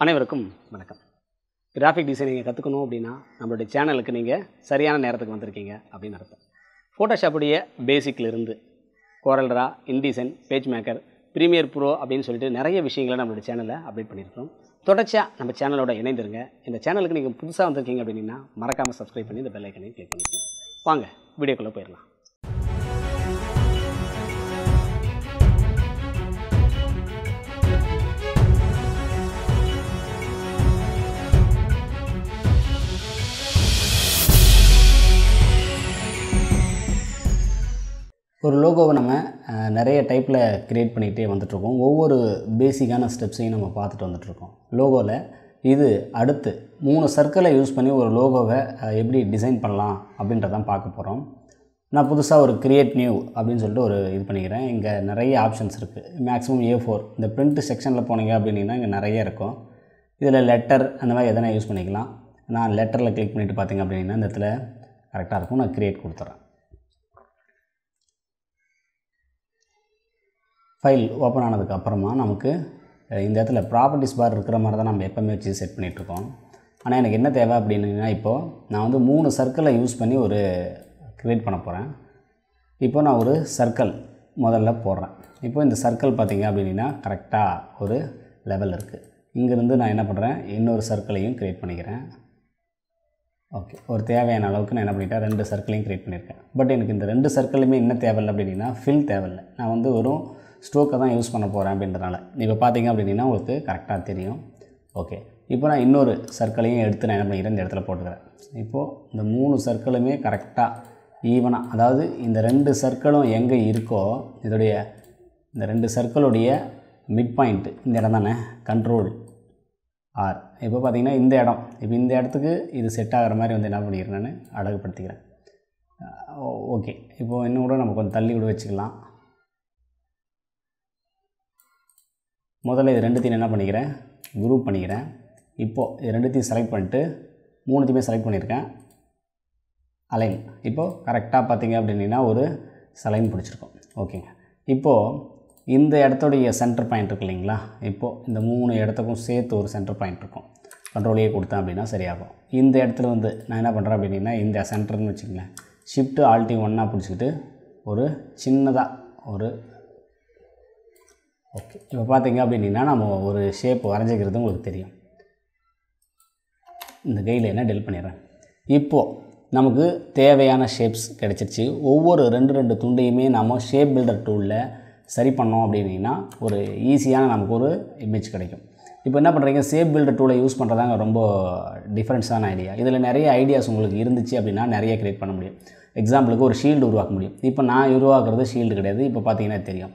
அனைவருக்கும் வணக்கம். கிராஃபிக் டிசைனிங்கை கற்றுக்கணும் அப்படின்னா நம்மளுடைய சேனலுக்கு நீங்கள் சரியான நேரத்துக்கு வந்திருக்கீங்க அப்படின்னு அர்த்தம். ஃபோட்டோஷாப்புடைய பேசிக்லேருந்து CorelDRAW InDesign PageMaker Premiere Pro அப்படின்னு சொல்லிட்டு நிறைய விஷயங்களை நம்மளுடைய சேனலில் அப்டேட் பண்ணியிருக்கோம் தொடர்ச்சியாக நம்ம சேனலோட இணைந்துருங்க. இந்த சேனலுக்கு நீங்கள் புதுசாக வந்திருக்கீங்க அப்படின்னா மறக்காமல் சப்ஸ்கிரைப் பண்ணி இந்த பெல் ஐக்கனையும் கிளிக் பண்ணிக்கோங்க. வாங்க வீடியோக்குள்ளே போயிடலாம். ஒரு லோகோவை நம்ம நிறைய டைப்பில் க்ரியேட் பண்ணிகிட்டே வந்துட்ருக்கோம் ஒவ்வொரு பேசிக்கான ஸ்டெப்ஸையும் நம்ம பார்த்துட்டு வந்துட்ருக்கோம் லோகோவில் இது அடுத்து மூணு சர்க்கிளை யூஸ் பண்ணி ஒரு லோகோவை எப்படி டிசைன் பண்ணலாம் அப்படின்றதான் பார்க்க போகிறோம் நான் புதுசாக ஒரு கிரியேட் நியூ அப்படின்னு சொல்லிட்டு ஒரு இது பண்ணிக்கிறேன். இங்கே நிறைய ஆப்ஷன்ஸ் இருக்குது மேக்ஸிமம் ஏ ஃபோர் இந்த பிரிண்ட் செக்ஷனில் போனீங்க அப்படின்னா இங்கே நிறைய இருக்கும். இதில் லெட்டர் அந்த மாதிரி எதனா யூஸ் பண்ணிக்கலாம். நான் லெட்டரில் கிளிக் பண்ணிவிட்டு பார்த்தீங்க அப்படின்னா இந்த இடத்துல கரெக்டாக இருக்கும். நான் க்ரியேட் கொடுத்துட்றேன் ஃபைல் ஓப்பன் ஆனதுக்கு அப்புறமா நமக்கு இந்த இடத்துல ப்ராப்பர்ட்டிஸ் பார் இருக்கிற மாதிரி தான் நம்ம எப்போவுமே வச்சு செட் பண்ணிகிட்ருக்கோம் ஆனால் எனக்கு என்ன தேவை அப்படின்னா இப்போது நான் வந்து மூணு சர்க்கிளை யூஸ் பண்ணி ஒரு க்ரியேட் பண்ண போகிறேன் இப்போ நான் ஒரு சர்க்கிள் முதல்ல போடுறேன். இப்போ இந்த சர்க்கிள் பார்த்தீங்க அப்படின்னா கரெக்டாக ஒரு லெவல் இருக்குது இங்கேருந்து நான் என்ன பண்ணுறேன் இன்னொரு சர்க்கிளையும் க்ரியேட் பண்ணிக்கிறேன். ஓகே ஒரு தேவையான அளவுக்கு நான் என்ன பண்ணிட்டேன் ரெண்டு சர்க்கிளையும் க்ரியேட் பண்ணியிருக்கேன். பட் எனக்கு இந்த ரெண்டு சர்க்கிளுமே என்ன தேவையில்லை அப்படின்னா ஃபில் தேவையில்லை. நான் வந்து வெறும் ஸ்ட்ரோக்கை தான் யூஸ் பண்ண போகிறேன் அப்படின்றனால. இப்போ பார்த்தீங்க அப்படின்னா உங்களுக்கு கரெக்டாக தெரியும். ஓகே இப்போ நான் இன்னொரு சர்க்கிளையும் எடுத்து நான் என்ன பண்ணிக்கிறேன் இந்த இடத்துல போட்டுக்கிறேன். இப்போது இந்த மூணு சர்க்கிளுமே கரெக்டாக ஈவனாக அதாவது இந்த ரெண்டு சர்க்கிளும் எங்கே இருக்கோ இதோடைய இந்த ரெண்டு சர்க்கிளுடைய மிட் பாயிண்ட்டு இந்த இடம் தானே? கண்ட்ரோல் ஆர் இப்போ பார்த்தீங்கன்னா இந்த இடம் இப்போ இந்த இடத்துக்கு இது செட் ஆகிற மாதிரி வந்து என்ன பண்ணிக்கிறேன் நான்? அழகுபடுத்திக்கிறேன். ஓகே இப்போது இன்னும் கூட நம்ம கொஞ்சம் தள்ளி கூட வச்சுக்கலாம். முதல்ல இது ரெண்டுத்தையும் என்ன பண்ணிக்கிறேன்? குரூப் பண்ணிக்கிறேன். இப்போது இது ரெண்டுத்தையும் செலக்ட் பண்ணிட்டு மூணுத்தையுமே செலக்ட் பண்ணியிருக்கேன். அலைன் இப்போது கரெக்டாக பார்த்தீங்க அப்படின்னா ஒரு சலைன் பிடிச்சிருக்கோம். ஓகேங்க இப்போது இந்த இடத்துடைய சென்டர் பாயிண்ட் இருக்கு இல்லைங்களா? இப்போது இந்த மூணு இடத்துக்கும் சேர்த்து ஒரு சென்டர் பாயிண்ட் இருக்கும். கண்ட்ரோலையே கொடுத்தேன் அப்படின்னா சரியாகும். இந்த இடத்துல வந்து நான் என்ன பண்ணுறேன் அப்படின்னா இந்த சென்டர்னு வச்சுக்கங்களேன். ஷிஃப்ட்டு ஆல்ட்டி ஒன்றா பிடிச்சிக்கிட்டு ஒரு சின்னதாக ஒரு ஓகே இப்போ பார்த்தீங்க அப்படின்னா நம்ம ஒரு ஷேப் வரைஞ்சிக்கிறது உங்களுக்கு தெரியும். இந்த கையில் என்ன டெல் பண்ணிடுறேன்? இப்போது நமக்கு தேவையான ஷேப்ஸ் கிடச்சிருச்சு. ஒவ்வொரு ரெண்டு ரெண்டு துண்டையுமே நம்ம ஷேப் பில்டர் டூலில் சரி பண்ணோம் அப்படின்னா ஒரு ஈஸியான நமக்கு ஒரு இமேஜ் கிடைக்கும். இப்போ என்ன பண்ணுறீங்க ஷேப் பில்டர் டூலை யூஸ் பண்ணுறதாங்க ரொம்ப டிஃப்ரென்ஸான ஐடியா இதில் நிறைய ஐடியாஸ் உங்களுக்கு இருந்துச்சு அப்படின்னா நிறைய க்ரியேட் பண்ண முடியும். எக்ஸாம்பிளுக்கு ஒரு ஷீல்டு உருவாக்க முடியும். இப்போ நான் உருவாக்குறது ஷீல்டு கிடையாது. இப்போ பார்த்தீங்கன்னா தெரியும்.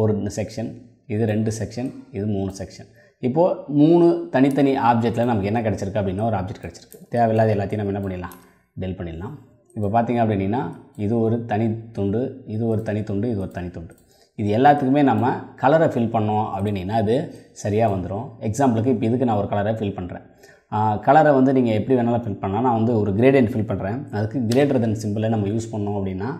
ஒரு செக்ஷன் இது ரெண்டு செக்ஷன் இது மூணு செக்ஷன் இப்போது மூணு தனித்தனி ஆப்ஜெக்ட்டில் நமக்கு என்ன கிடச்சிருக்கு அப்படின்னா ஒரு ஆப்ஜெக்ட் கிடச்சிருக்கு. தேவையில்லாத எல்லாத்தையும் நம்ம என்ன பண்ணிடலாம்? டெல் பண்ணிடலாம். இப்போ பார்த்தீங்க அப்படின்னா இது ஒரு தனி துண்டு இது ஒரு தனி துண்டு இது ஒரு தனி துண்டு. இது எல்லாத்துக்குமே நம்ம கலரை ஃபில் பண்ணோம் அப்படின்னா அது சரியாக வந்துடும் எக்ஸாம்பிளுக்கு இப்போ இதுக்கு நான் ஒரு கலரை ஃபில் பண்ணுறேன் கலரை வந்து நீங்கள் எப்படி வேணாலும் ஃபில் பண்ணலாம். நான் வந்து ஒரு கிரேடியன்ட் ஃபில் பண்ணுறேன் அதுக்கு கிரேட்டர் தென் சிம்பிளை நம்ம யூஸ் பண்ணோம் அப்படின்னா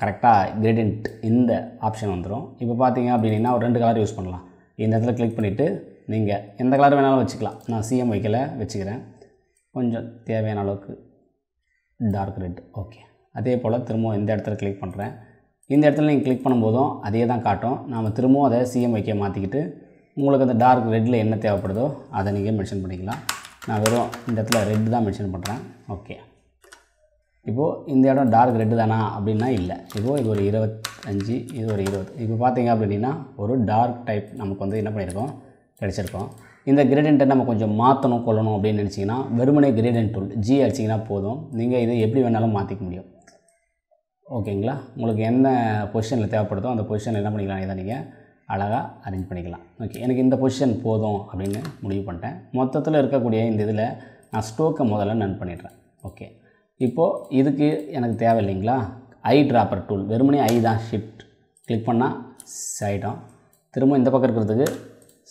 கரெக்டாக கிரேடியன்ட் இந்த ஆப்ஷன் வந்துடும் இப்போ பார்த்தீங்க அப்படின்னா ஒரு ரெண்டு கலர் யூஸ் பண்ணலாம். இந்த இடத்துல கிளிக் பண்ணிவிட்டு நீங்கள் எந்த கலர் வேணாலும் வச்சுக்கலாம். நான் சிஎம் வைக்கல வச்சுக்கிறேன். கொஞ்சம் தேவையான அளவுக்கு டார்க் ரெட் ஓகே அதே போல் திரும்பவும் இந்த இடத்துல கிளிக் பண்ணுறேன் இந்த இடத்துல நீங்கள் கிளிக் பண்ணும்போதும் அதே தான் காட்டும். நாம் திரும்பவும் அதை சிஎம் வைக்க மாற்றிக்கிட்டு உங்களுக்கு அந்த டார்க் ரெட்டில் என்ன தேவைப்படுதோ அதை நீங்கள் மென்ஷன் பண்ணிக்கலாம். நான் வெறும் இந்த இடத்துல ரெட் தான் மென்ஷன் பண்ணுறேன் ஓகே இப்போது இந்த இடம் டார்க் ரெட்டு தானா அப்படின்னா இல்லை. இப்போது இது ஒரு இருபத்தஞ்சி இது ஒரு இருபது. இப்போ பார்த்தீங்க அப்படின்னா ஒரு டார்க் டைப் நமக்கு வந்து என்ன பண்ணியிருக்கோம்? கிடச்சிருக்கோம். இந்த கிரேடியண்ட்டை நம்ம கொஞ்சம் மாற்றணும் கொள்ளணும் அப்படின்னு நினச்சிங்கன்னா வெறுமனே கிரேடியன்ட் டூல் ஜி அடிச்சிங்கன்னா போதும். நீங்கள் இதை எப்படி வேணாலும் மாற்றிக்க முடியும். ஓகேங்களா? உங்களுக்கு என்ன பொசிஷனில் தேவைப்படுதோ அந்த பொசிஷனில் என்ன பண்ணிக்கலாம்? இதை நீங்கள் அழகாக அரேஞ்ச் பண்ணிக்கலாம். ஓகே எனக்கு இந்த பொசிஷன் போதும் அப்படின்னு முடிவு பண்ணிட்டேன். மொத்தத்தில் இருக்கக்கூடிய இந்த இதில் நான் ஸ்டோக்கை முதல்ல நன் பண்ணிடுறேன். ஓகே. இப்போது இதுக்கு எனக்கு தேவை இல்லைங்களா? ஐ ட்ராப்பர் டூல் வெறுமனே ஐ தான் ஷிஃப்ட் கிளிக் பண்ணால் ஆகிட்டோம் திரும்ப இந்த பக்கம் இருக்கிறதுக்கு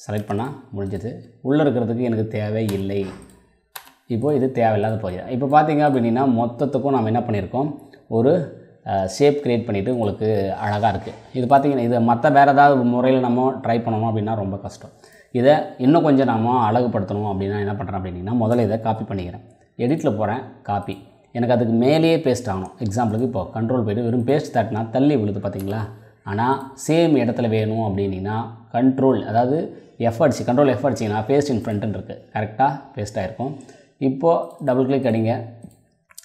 செலக்ட் பண்ணால் முடிஞ்சது. உள்ளே இருக்கிறதுக்கு எனக்கு தேவை இல்லை. இப்போது இது தேவையில்லாத போயிடும் இப்போ பார்த்தீங்க அப்படின்னா மொத்தத்துக்கும் நம்ம என்ன பண்ணியிருக்கோம்? ஒரு ஷேப் க்ரியேட் பண்ணிவிட்டு உங்களுக்கு அழகாக இருக்குது இது பார்த்திங்கன்னா இது மற்ற வேறு ஏதாவது முறையில் நம்ம ட்ரை பண்ணணும் அப்படின்னா ரொம்ப கஷ்டம். இதை இன்னும் கொஞ்சம் நாம அழகுபடுத்தணும் அப்படின்னா என்ன பண்ணுறேன் அப்படின்னா முதல்ல இதை காப்பி பண்ணிக்கிறேன். எடிட்டில் போகிறேன் காப்பி எனக்கு அதுக்கு மேலேயே பேஸ்ட் ஆகணும். எக்ஸாம்பிளுக்கு இப்போ கண்ட்ரோல் போய்ட்டு வெறும் பேஸ்ட் தட்டினா தள்ளி விழுது பார்த்தீங்களா? ஆனால் சேம் இடத்துல வேணும் அப்படின்னா கண்ட்ரோல் அதாவது எஃப் அடிச்சு கண்ட்ரோல் எஃப் அடிச்சிங்கன்னா பேஸ்ட் இன் ஃப்ரண்ட்டுன்னு இருக்குது கரெக்டாக பேஸ்ட் ஆகிருக்கும் இப்போது டபுள் கிளிக் அடிங்க.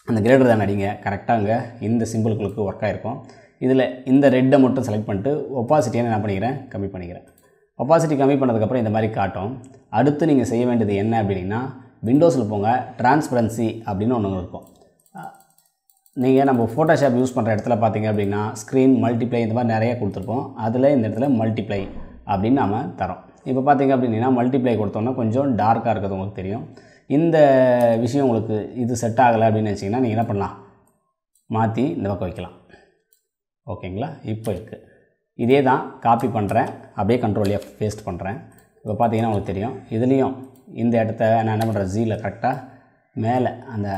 அந்த கிரேடர் தான் அடிங்க. கரெக்டாக அங்கே இந்த சிம்பிள்களுக்கு ஒர்க் ஆகிருக்கும் இதில் இந்த ரெட்டை மட்டும் செலக்ட் பண்ணிட்டு ஒப்பாசிட்டியை என்ன பண்ணிக்கிறேன்? கம்மி பண்ணிக்கிறேன். ஒப்பாசிட்டி கம்மி பண்ணதுக்கப்புறம் இந்த மாதிரி காட்டும். அடுத்து நீங்கள் செய்ய வேண்டியது என்ன அப்படின்னா விண்டோஸில் போங்க. டிரான்ஸ்பரன்சி அப்படின்னு ஒன்று இருக்கும். நீங்கள் நம்ம ஃபோட்டோஷாப் யூஸ் பண்ணுற இடத்துல பார்த்தீங்க அப்படின்னா ஸ்க்ரீன் மல்டிப்ளை இந்த மாதிரி நிறைய கொடுத்துருப்போம். அதில் இந்த இடத்துல மல்டிப்ளை அப்படின்னு நாம் தரோம் இப்போ பார்த்தீங்க அப்படின்னா மல்டிப்ளை கொடுத்தோன்னா கொஞ்சம் டார்க்காக இருக்கிறது உங்களுக்கு தெரியும். இந்த விஷயம் உங்களுக்கு இது செட் ஆகலை அப்படின்னு நினச்சிங்கன்னா நீங்கள் என்ன பண்ணலாம்? மாற்றி இந்த பக்கம் வைக்கலாம். ஓகேங்களா? இப்போ இருக்குது இதே தான் காப்பி பண்ணுறேன் அப்படியே கண்ட்ரோல் எஃப் பேஸ்ட் பண்ணுறேன் இப்போ பார்த்தீங்கன்னா உங்களுக்கு தெரியும். இதுலேயும் இந்த இடத்த நான் என்ன பண்ணுறேன் ஜீல கரெக்டாக மேலே அந்த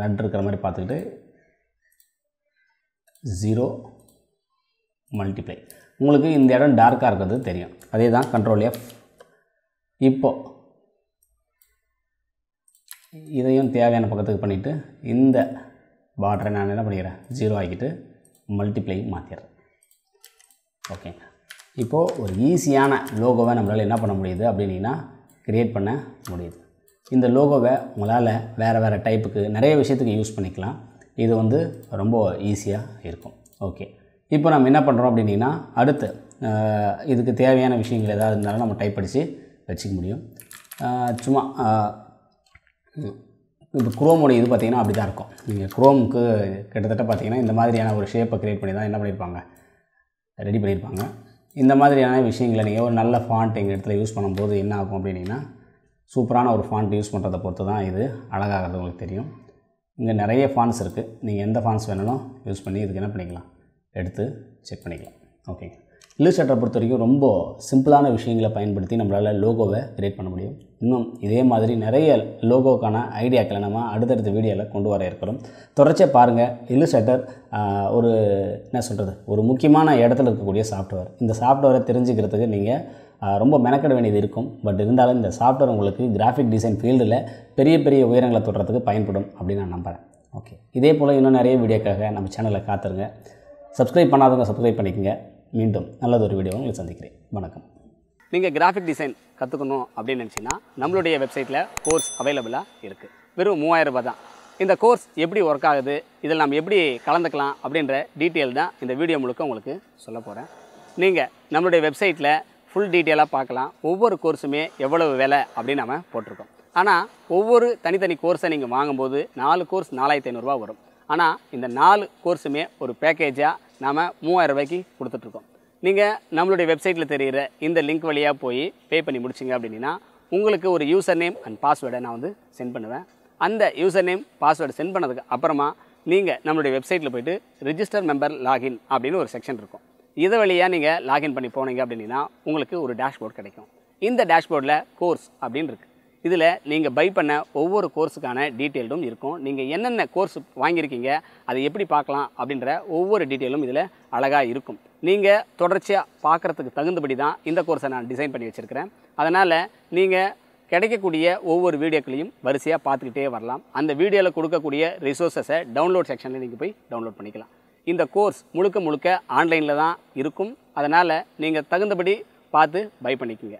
ரெட் இருக்கிற மாதிரி பார்த்துக்கிட்டு ஜீரோ மல்டிப்ளை உங்களுக்கு இந்த இடம் டார்க்காக இருக்கிறது தெரியும். அதே தான் கண்ட்ரோல் எஃப் இப்போ இதையும் தேவையான பக்கத்துக்கு பண்ணிவிட்டு இந்த பார்டரை நான் என்ன பண்ணிக்கிறேன் ஜீரோ ஆக்கிட்டு மல்டிப்ளை மாற்றிடுறேன் ஓகேங்க இப்போது ஒரு ஈஸியான லோகோவை நம்மளால் என்ன பண்ண முடியுது அப்படின்னா க்ரியேட் பண்ண முடியுது. இந்த லோகோவை உங்களால் வேறு வேறு டைப்புக்கு நிறைய விஷயத்துக்கு யூஸ் பண்ணிக்கலாம். இது வந்து ரொம்ப ஈஸியாக இருக்கும். ஓகே இப்போ நம்ம என்ன பண்ணுறோம் அப்படின்னா அடுத்து இதுக்கு தேவையான விஷயங்கள் ஏதாவது இருந்தாலும் நம்ம டைப் அடித்து வச்சுக்க முடியும். சும்மா இப்போ குரோமோட இது பார்த்தீங்கன்னா அப்படி தான் இருக்கும். நீங்கள் குரோமுக்கு கிட்டத்தட்ட பார்த்தீங்கன்னா இந்த மாதிரியான ஒரு ஷேப்பை க்ரியேட் பண்ணி தான் என்ன பண்ணியிருப்பாங்க ரெடி பண்ணியிருப்பாங்க இந்த மாதிரியான விஷயங்களை நீங்கள் ஒரு நல்ல ஃபாண்ட் எங்கள் இடத்துல யூஸ் பண்ணும்போது என்ன ஆகும் அப்படின்னா சூப்பரான ஒரு ஃபாண்ட் யூஸ் பண்ணுறதை பொறுத்து தான் இது அழகாகிறது உங்களுக்கு தெரியும். இங்கே நிறைய ஃபான்ஸ் இருக்குது நீங்கள் எந்த ஃபாண்ட்ஸ் வேணாலும் யூஸ் பண்ணி இதுக்கு என்ன பண்ணிக்கலாம்? எடுத்து செக் பண்ணிக்கலாம். ஓகேங்க இல்லுஸ்ட்ரேட்டரை பொறுத்த வரைக்கும் ரொம்ப சிம்பிளான விஷயங்களை பயன்படுத்தி நம்மளால் லோகோவை கிரியேட் பண்ண முடியும். இன்னும் இதே மாதிரி நிறைய லோகோக்கான ஐடியாக்களை நம்ம அடுத்தடுத்த வீடியோவில் கொண்டு வர இருக்கிறோம். தொடர்ச்சியாக பாருங்கள் இல்லுஸ்ட்ரேட்டர் ஒரு என்ன சொல்கிறது ஒரு முக்கியமான இடத்துல இருக்கக்கூடிய சாஃப்ட்வேர் இந்த சாஃப்ட்வேரை தெரிஞ்சுக்கிறதுக்கு நீங்கள் ரொம்ப மெனக்கட வேண்டியது இருக்கும். பட் இருந்தாலும் இந்த சாஃப்ட்வேர் உங்களுக்கு கிராஃபிக் டிசைன் ஃபீல்டில் பெரிய பெரிய உயரங்களை தொடுறதுக்கு பயன்படும் அப்படின்னு நான் நம்புகிறேன் ஓகே இதே போல் இன்னும் நிறைய வீடியோக்காக நம்ம சேனலை காத்துருங்க. சப்ஸ்கிரைப் பண்ணாதவங்க சப்ஸ்கிரைப் பண்ணிக்கோங்க. மீண்டும் நல்லது ஒரு வீடியோ உங்களை சந்திக்கிறேன். வணக்கம். நீங்கள் கிராஃபிக் டிசைன் கற்றுக்கணும் அப்படின்னு நினச்சிங்கன்னா நம்மளுடைய வெப்சைட்டில் கோர்ஸ் அவைலபிளாக இருக்குது வெறும் மூவாயிரம் ரூபாய் தான். இந்த கோர்ஸ் எப்படி ஒர்க் ஆகுது இதில் நம்ம எப்படி கலந்துக்கலாம் அப்படின்ற டீட்டெயில் தான் இந்த வீடியோ முழுக்க உங்களுக்கு சொல்ல போகிறேன் நீங்கள் நம்மளுடைய வெப்சைட்டில் ஃபுல் டீட்டெயிலாக பார்க்கலாம். ஒவ்வொரு கோர்ஸுமே எவ்வளவு விலை அப்படின்னு நம்ம போட்டிருக்கோம். ஆனால் ஒவ்வொரு தனித்தனி கோர்ஸை நீங்கள் வாங்கும்போது நாலு கோர்ஸ் நாலாயிரத்தி ஐநூறுரூவா வரும். ஆனால் இந்த நாலு கோர்ஸுமே ஒரு பேக்கேஜாக நாம் மூவாயிரம் ரூபாய்க்கு கொடுத்துட்ருக்கோம். நீங்கள் நம்மளுடைய வெப்சைட்டில் தெரிகிற இந்த லிங்க் வழியாக போய் பே பண்ணி முடிச்சிங்க அப்படின்னா உங்களுக்கு ஒரு யூசர் நேம் அண்ட் பாஸ்வேர்டை நான் வந்து சென்ட் பண்ணுவேன். அந்த யூசர் நேம் பாஸ்வேர்டு சென்ட் பண்ணதுக்கு அப்புறமா நீங்கள் நம்மளுடைய வெப்சைட்டில் போயிட்டு ரிஜிஸ்டர் மெம்பர் லாகின் அப்படின்னு ஒரு செக்ஷன் இருக்கும். இதை வழியாக நீங்கள் லாகின் பண்ணி போனீங்க அப்படின்னா உங்களுக்கு ஒரு டேஷ்போர்ட் கிடைக்கும். இந்த டேஷ்போர்டில் கோர்ஸ் அப்படின்னு இருக்குது இதில் நீங்கள் பை பண்ண ஒவ்வொரு கோர்ஸுக்கான டீட்டெயிலும் இருக்கும். நீங்கள் என்னென்ன கோர்ஸ் வாங்கியிருக்கீங்க அதை எப்படி பார்க்கலாம் அப்படின்ற ஒவ்வொரு டீட்டெயிலும் இதில் அழகாக இருக்கும். நீங்கள் தொடர்ச்சியாக பார்க்குறதுக்கு தகுந்தபடி தான் இந்த கோர்ஸை நான் டிசைன் பண்ணி வச்சுருக்கிறேன். அதனால் நீங்கள் கிடைக்கக்கூடிய ஒவ்வொரு வீடியோக்களையும் வரிசையாக பார்த்துக்கிட்டே வரலாம். அந்த வீடியோவில் கொடுக்கக்கூடிய ரிசோர்ஸஸை டவுன்லோட் செக்ஷனில் நீங்கள் போய் டவுன்லோட் பண்ணிக்கலாம். இந்த கோர்ஸ் முழுக்க முழுக்க ஆன்லைனில் தான் இருக்கும். அதனால் நீங்கள் தகுந்தபடி பார்த்து பை பண்ணிக்கோங்க.